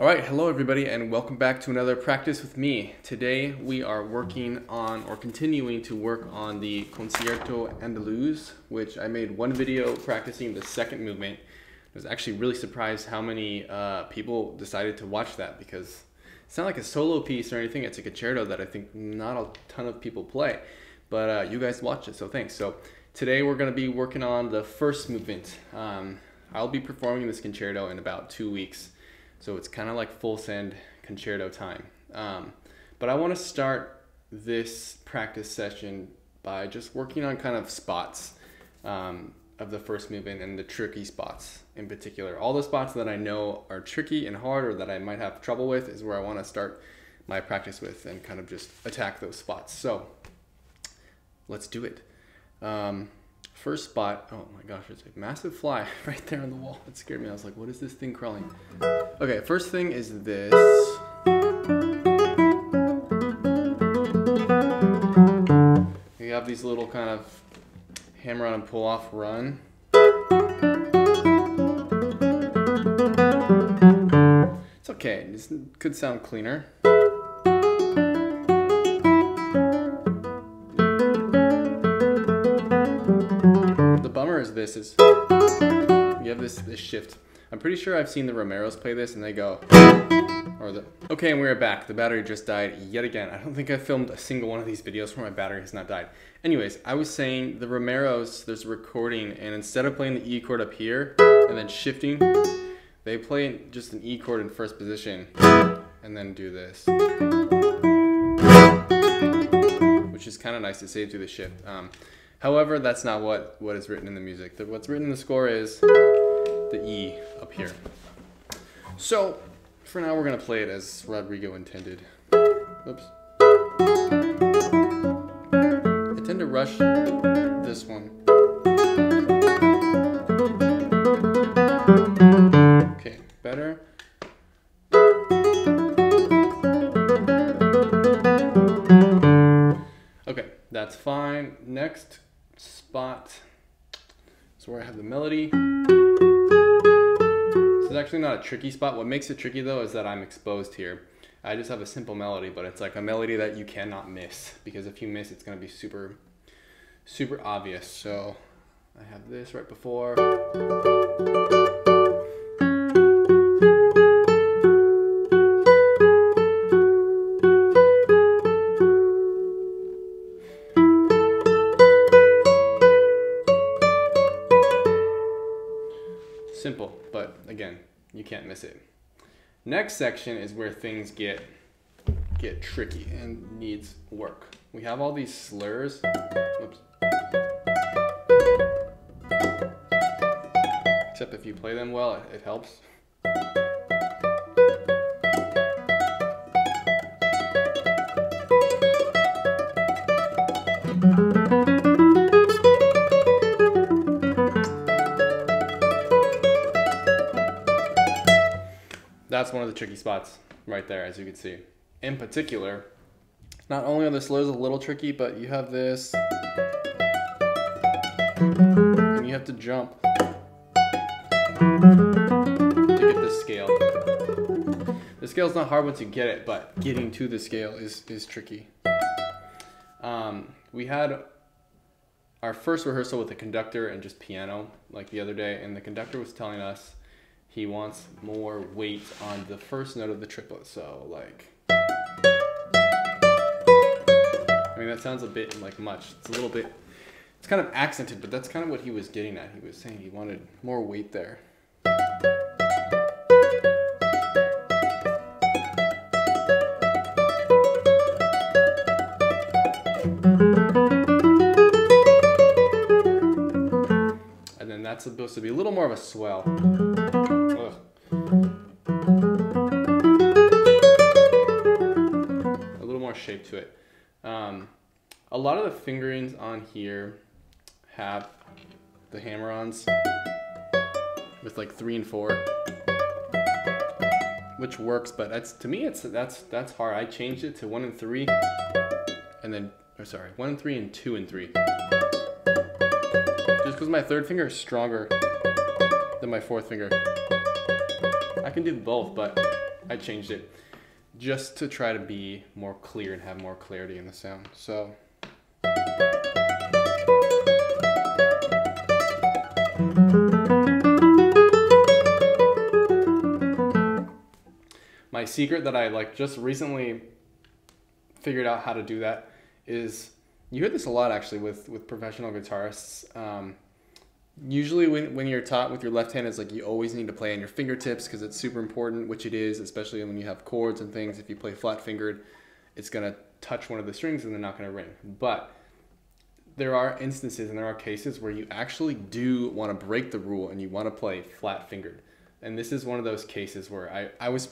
All right, hello everybody, and welcome back to another practice with me. Today we are working on or continuing to work on the Concierto Andaluz, which I made one video practicing the second movement. I was actually really surprised how many uh, people decided to watch that because it's not like a solo piece or anything. It's a concerto that I think not a ton of people play, but uh, you guys watched it, so thanks. So today we're going to be working on the first movement. Um, I'll be performing this concerto in about two weeks. So it's kind of like full send concerto time. Um, but I want to start this practice session by just working on kind of spots um, of the first movement and the tricky spots in particular. All the spots that I know are tricky and hard or that I might have trouble with is where I want to start my practice with and kind of just attack those spots. So let's do it. Um, First spot, oh my gosh, it's a massive fly right there on the wall. It scared me. I was like, what is this thing crawling? Okay, first thing is this. You have these little kind of hammer on and pull off run. It's okay, this could sound cleaner. This is you have this this shift. I'm pretty sure I've seen the Romeros play this and they go or the okay and we're back. The battery just died yet again. I don't think I filmed a single one of these videos where my battery has not died. Anyways, I was saying the Romeros, there's a recording and instead of playing the E chord up here and then shifting, they play just an E chord in first position and then do this. Which is kind of nice to save through the shift. Um, However, that's not what, what is written in the music. The, what's written in the score is the E up here. So, for now we're going to play it as Rodrigo intended. Oops. I tend to rush this one. Okay, better. Okay, that's fine. Next spot is where I have the melody. This is actually not a tricky spot. What makes it tricky though is that I'm exposed here. I just have a simple melody, but it's like a melody that you cannot miss because if you miss, it's gonna be super, super obvious. So I have this right before. Can't miss it. Next section is where things get get tricky and needs work. We have all these slurs. Oops. Except if you play them well, it, it helps. That's one of the tricky spots right there, as you can see. In particular, not only are the slurs a little tricky, but you have this, and you have to jump to get the scale. The scale's not hard once you get it, but getting to the scale is, is tricky. Um, we had our first rehearsal with the conductor and just piano, like the other day, and the conductor was telling us he wants more weight on the first note of the triplet. So like, I mean that sounds a bit like much. It's a little bit, it's kind of accented, but that's kind of what he was getting at. He was saying he wanted more weight there. That's supposed to be a little more of a swell. Ugh. A little more shape to it. Um, a lot of the fingerings on here have the hammer-ons with like three and four, which works. But that's to me, it's that's that's hard. I changed it to one and three, and then or sorry, one and three and two and three. Just because my third finger is stronger than my fourth finger. I can do both, but I changed it just to try to be more clear and have more clarity in the sound. So. My secret that I like just recently figured out how to do that is you hear this a lot actually with with professional guitarists. Um, usually when, when you're taught with your left hand it's like you always need to play on your fingertips because it's super important which it is especially when you have chords and things. If you play flat fingered it's going to touch one of the strings and they're not going to ring. But there are instances and there are cases where you actually do want to break the rule and you want to play flat fingered and this is one of those cases where i, I was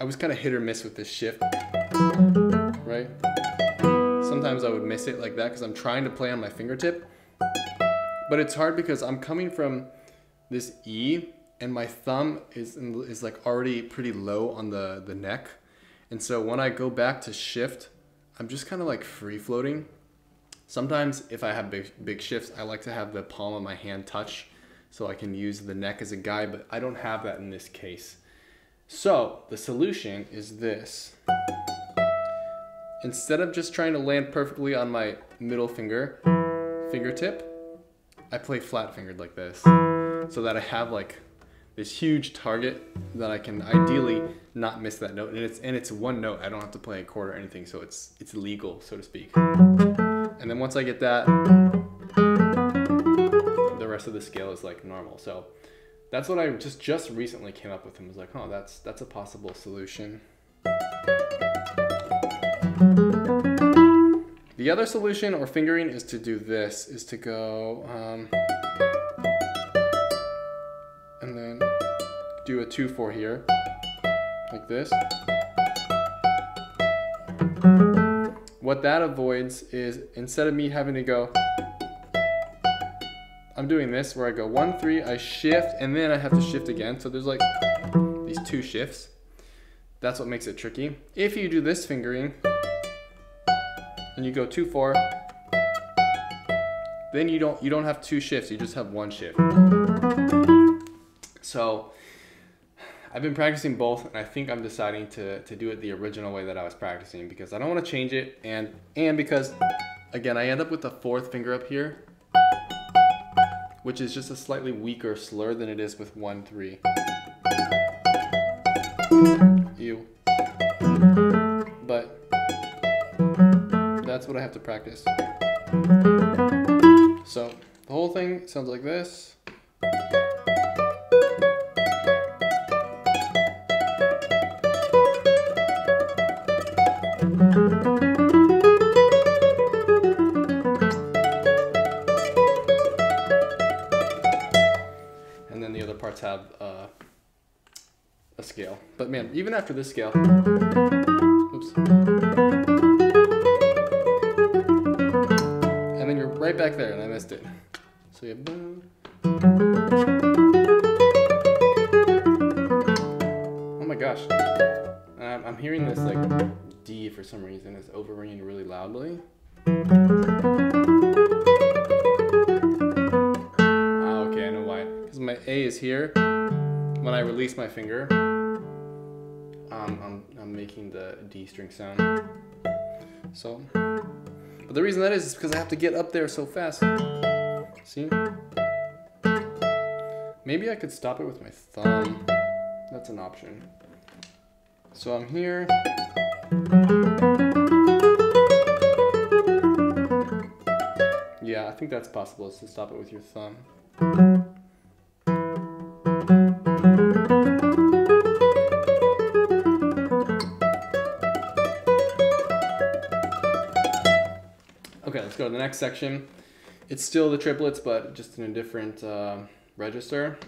i was kind of hit or miss with this shift. Right sometimes i would miss it like that because i'm trying to play on my fingertip but it's hard because I'm coming from this E and my thumb is is like already pretty low on the the neck. And so when I go back to shift, I'm just kind of like free floating. Sometimes if I have big big shifts, I like to have the palm of my hand touch so I can use the neck as a guide, but I don't have that in this case. So the solution is this. Instead of just trying to land perfectly on my middle finger, fingertip, I play flat fingered like this so that I have like this huge target that I can ideally not miss that note. And it's and it's one note. I don't have to play a chord or anything so it's it's legal so to speak. And then once I get that the rest of the scale is like normal. So that's what I just just recently came up with and was like oh that's that's a possible solution the other solution or fingering is to do this, is to go, um, and then do a 2-4 here, like this. What that avoids is instead of me having to go, I'm doing this where I go 1, 3, I shift, and then I have to shift again. So there's like these two shifts. That's what makes it tricky. If you do this fingering, and you go two four, then you don't you don't have two shifts. You just have one shift. So I've been practicing both, and I think I'm deciding to to do it the original way that I was practicing because I don't want to change it, and and because again I end up with the fourth finger up here, which is just a slightly weaker slur than it is with one three. What I have to practice. So the whole thing sounds like this. And then the other parts have uh, a scale. But man, even after this scale, oops. There and I missed it. So boom. Oh my gosh. Um, I'm hearing this like D for some reason. It's overringing really loudly. Ah, okay, I know why. Because my A is here. When I release my finger, um, I'm, I'm making the D string sound. So. But the reason that is is because I have to get up there so fast. See? Maybe I could stop it with my thumb. That's an option. So I'm here. Yeah, I think that's possible is to stop it with your thumb. Go to the next section. It's still the triplets, but just in a different uh, register.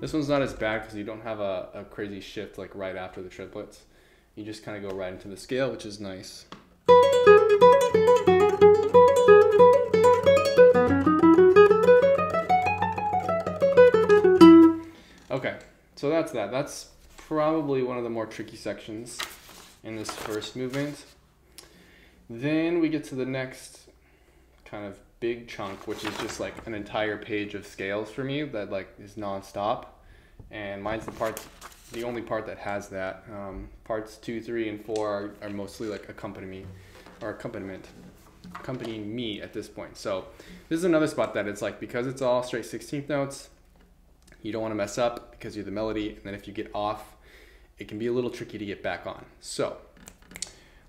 This one's not as bad because you don't have a, a crazy shift like right after the triplets. You just kind of go right into the scale, which is nice. So that's that. That's probably one of the more tricky sections in this first movement. Then we get to the next kind of big chunk, which is just like an entire page of scales for me that like is nonstop. And mine's the part, the only part that has that. Um, parts two, three, and four are, are mostly like accompaniment or accompaniment, accompanying me at this point. So this is another spot that it's like because it's all straight 16th notes, you don't want to mess up because you're the melody. And then if you get off, it can be a little tricky to get back on. So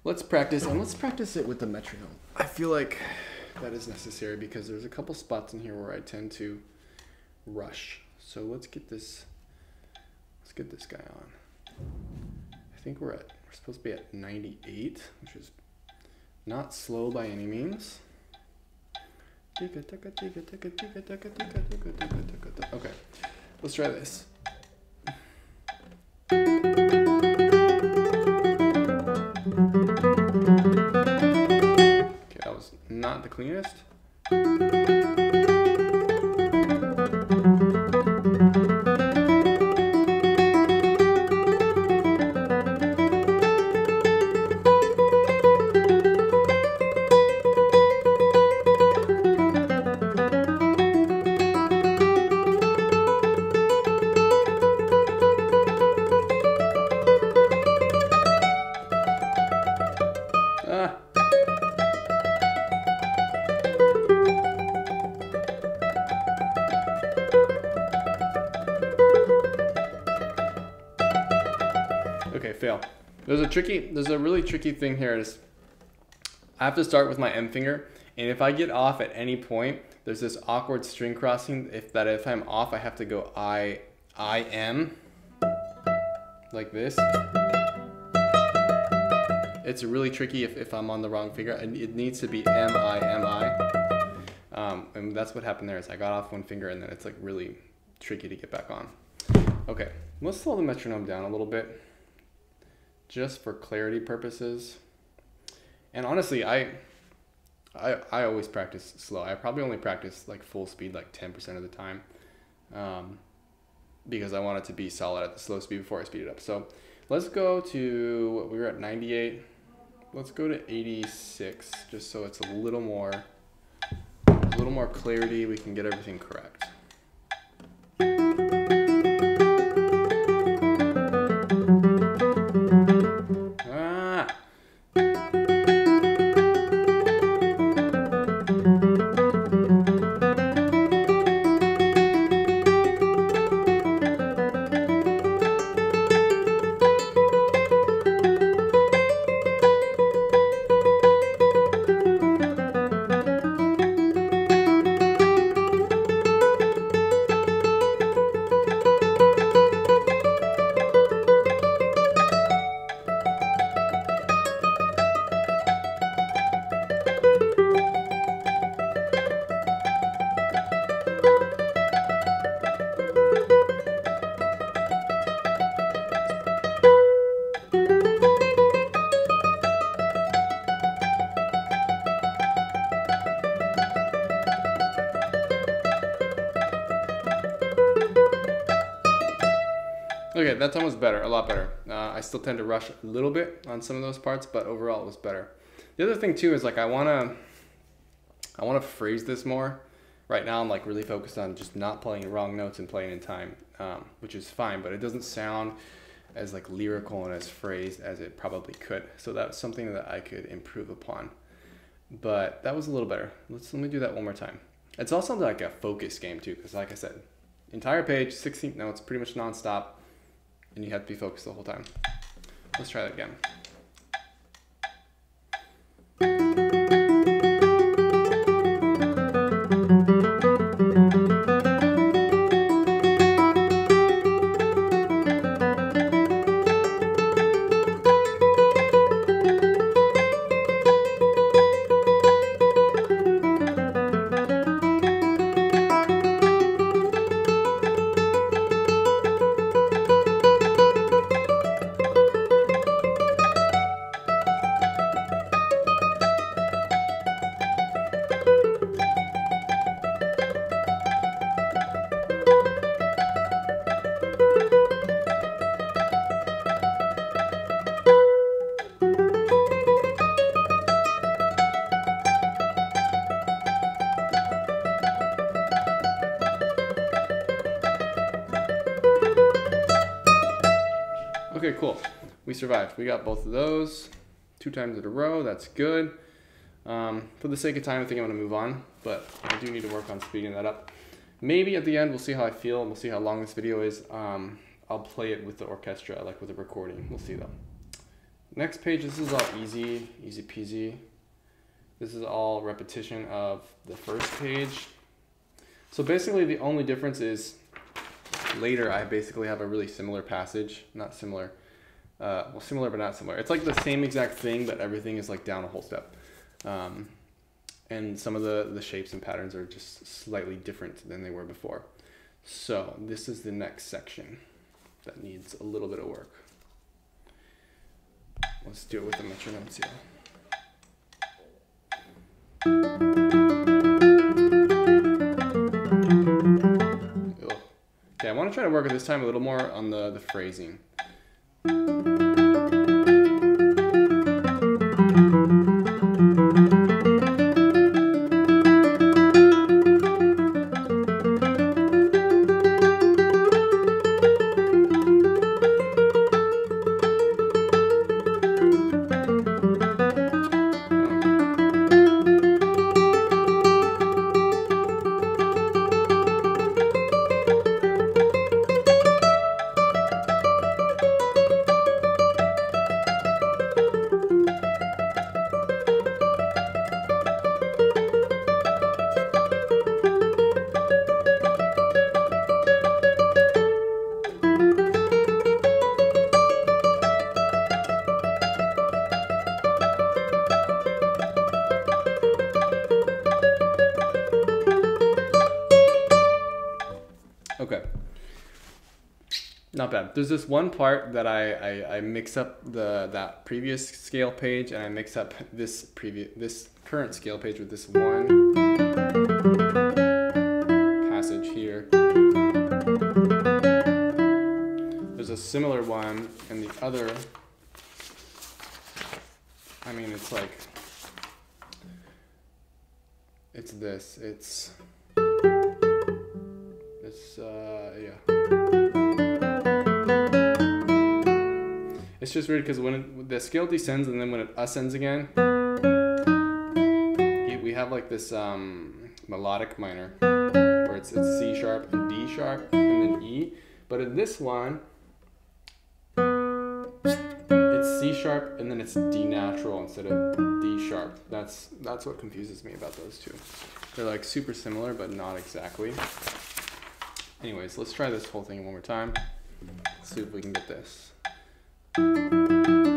let's practice and let's practice it with the metronome. I feel like that is necessary because there's a couple spots in here where I tend to rush. So let's get this, let's get this guy on. I think we're at, we're supposed to be at 98, which is not slow by any means. Okay, let's try this. Okay, that was not the cleanest. Tricky, there's a really tricky thing here is I have to start with my M finger, and if I get off at any point, there's this awkward string crossing. If that if I'm off, I have to go I I M like this. It's really tricky if, if I'm on the wrong finger. And it needs to be M I M I. Um, and that's what happened there is I got off one finger and then it's like really tricky to get back on. Okay, let's slow the metronome down a little bit just for clarity purposes. And honestly, I, I, I always practice slow. I probably only practice like full speed like 10% of the time um, because I want it to be solid at the slow speed before I speed it up. So let's go to, we were at 98. Let's go to 86 just so it's a little more, a little more clarity. We can get everything correct. That time was better, a lot better. Uh, I still tend to rush a little bit on some of those parts, but overall it was better. The other thing too is like I wanna, I wanna phrase this more. Right now I'm like really focused on just not playing wrong notes and playing in time, um, which is fine, but it doesn't sound as like lyrical and as phrased as it probably could. So that's something that I could improve upon. But that was a little better. Let's let me do that one more time. It's also like a focus game too, because like I said, entire page, 16 notes, pretty much nonstop and you have to be focused the whole time. Let's try that again. Cool. We survived. We got both of those two times in a row. That's good. Um, for the sake of time, I think I'm going to move on, but I do need to work on speeding that up. Maybe at the end, we'll see how I feel, and we'll see how long this video is. Um, I'll play it with the orchestra, like with a recording. We'll see, though. Next page, this is all easy, easy peasy. This is all repetition of the first page. So basically, the only difference is later I basically have a really similar passage. Not similar, uh, well, similar but not similar. It's like the same exact thing, but everything is like down a whole step. Um, and some of the, the shapes and patterns are just slightly different than they were before. So this is the next section that needs a little bit of work. Let's do it with the metronome seal. Okay, I want to try to work at this time a little more on the, the phrasing. Música not bad. There's this one part that I, I, I, mix up the that previous scale page and I mix up this previous this current scale page with this one passage here. There's a similar one in the other. I mean, it's like it's this. It's it's uh yeah. It's just weird because when it, the scale descends and then when it ascends again, we have like this um, melodic minor where it's, it's C sharp and D sharp and then E. But in this one, it's C sharp and then it's D natural instead of D sharp. That's that's what confuses me about those two. They're like super similar but not exactly. Anyways, let's try this whole thing one more time. Let's see if we can get this. Okay,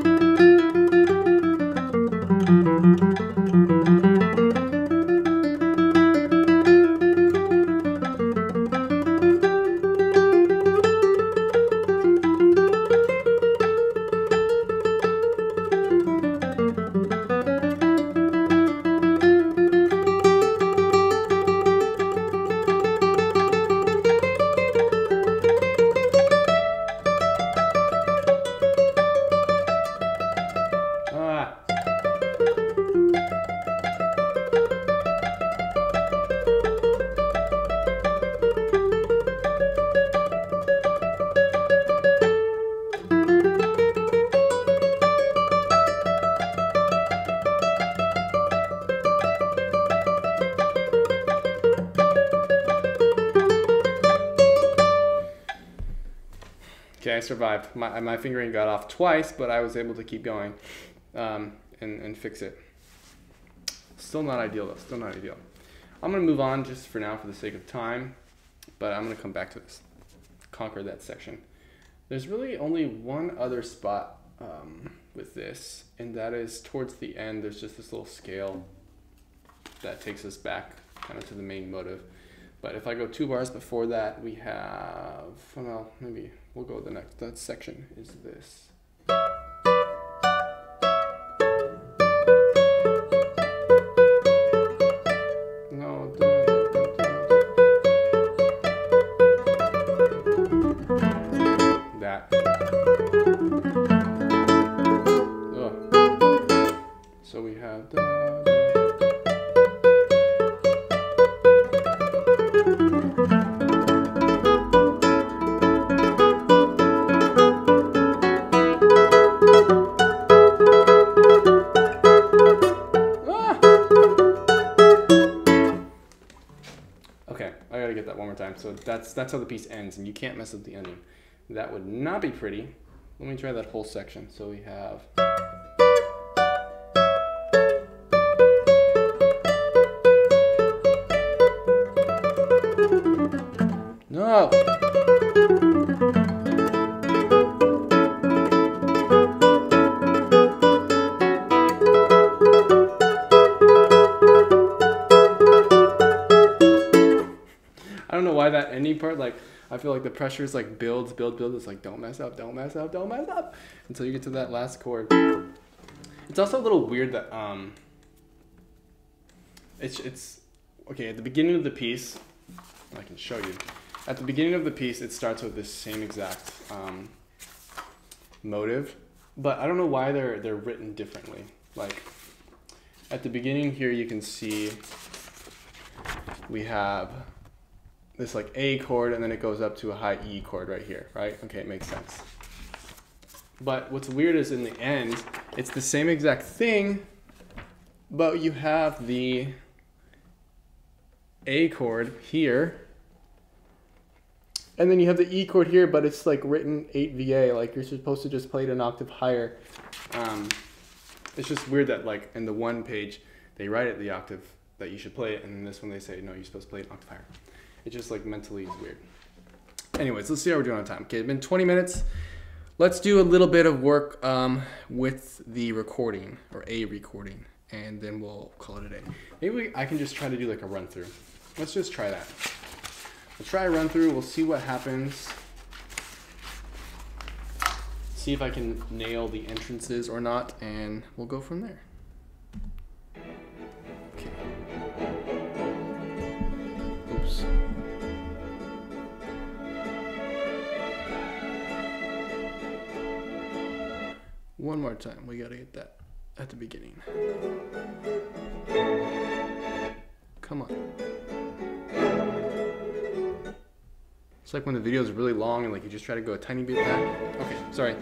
survived. My, my fingering got off twice, but I was able to keep going um, and, and fix it. Still not ideal though, still not ideal. I'm gonna move on just for now for the sake of time, but I'm gonna come back to this, conquer that section. There's really only one other spot um, with this, and that is towards the end, there's just this little scale that takes us back kind of to the main motive. But if I go two bars before that, we have, well, maybe we'll go the next, that section is this. That's that's how the piece ends, and you can't mess up the ending. That would not be pretty. Let me try that whole section. So we have. Pressure is like builds, build, build. It's like, don't mess up, don't mess up, don't mess up until you get to that last chord. It's also a little weird that, um, it's, it's, okay, at the beginning of the piece, I can show you. At the beginning of the piece, it starts with this same exact um, motive, but I don't know why they're they're written differently. Like at the beginning here, you can see we have this like A chord, and then it goes up to a high E chord right here, right? Okay, it makes sense. But what's weird is in the end, it's the same exact thing, but you have the A chord here and then you have the E chord here, but it's like written 8 VA, like you're supposed to just play it an octave higher. Um, it's just weird that like in the one page, they write it the octave that you should play it, and in this one they say, no, you're supposed to play it an octave higher. It just like mentally is weird. Anyways, let's see how we're doing on time. Okay, it's been 20 minutes. Let's do a little bit of work um, with the recording, or a recording, and then we'll call it a day. Maybe we, I can just try to do like a run through. Let's just try that. We'll try a run through, we'll see what happens. See if I can nail the entrances or not, and we'll go from there. One more time, we gotta get that at the beginning. Come on. It's like when the video is really long and like you just try to go a tiny bit back. Okay, sorry.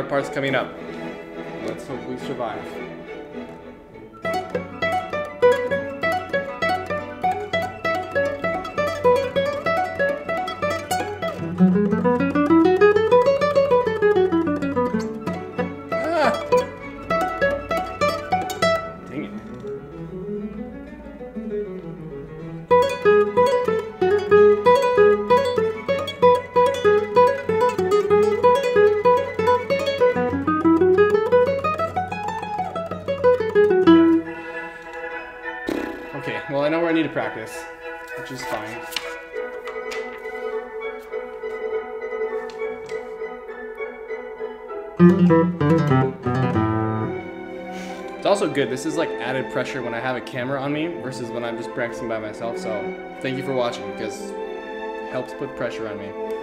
Hard part's coming up. Let's hope we survive. It's also good. This is like added pressure when I have a camera on me versus when I'm just practicing by myself. So thank you for watching because it helps put pressure on me.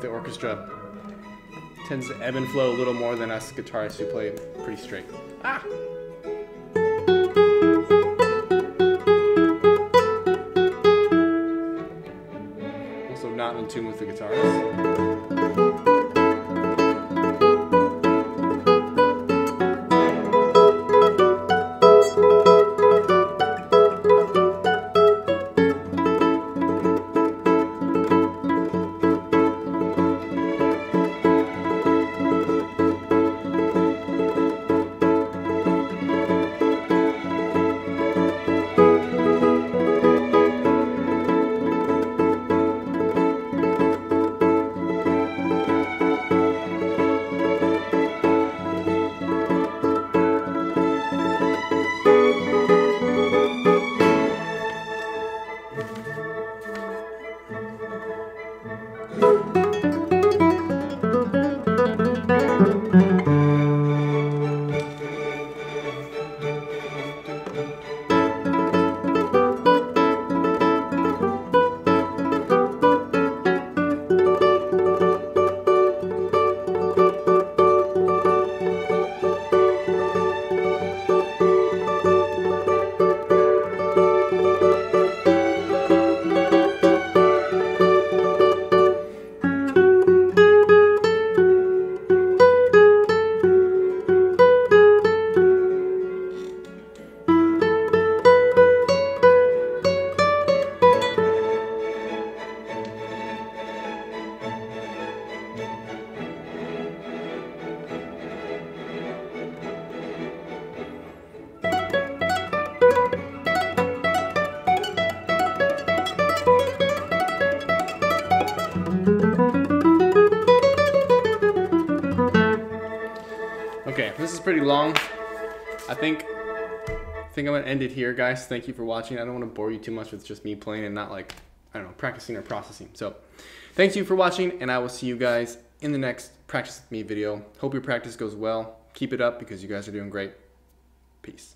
The orchestra. Tends to ebb and flow a little more than us guitarists who play pretty straight. Ah! Also not in tune with the guitars. Think I'm gonna end it here, guys. Thank you for watching. I don't want to bore you too much with just me playing and not like I don't know practicing or processing. So, thank you for watching, and I will see you guys in the next practice with me video. Hope your practice goes well. Keep it up because you guys are doing great. Peace.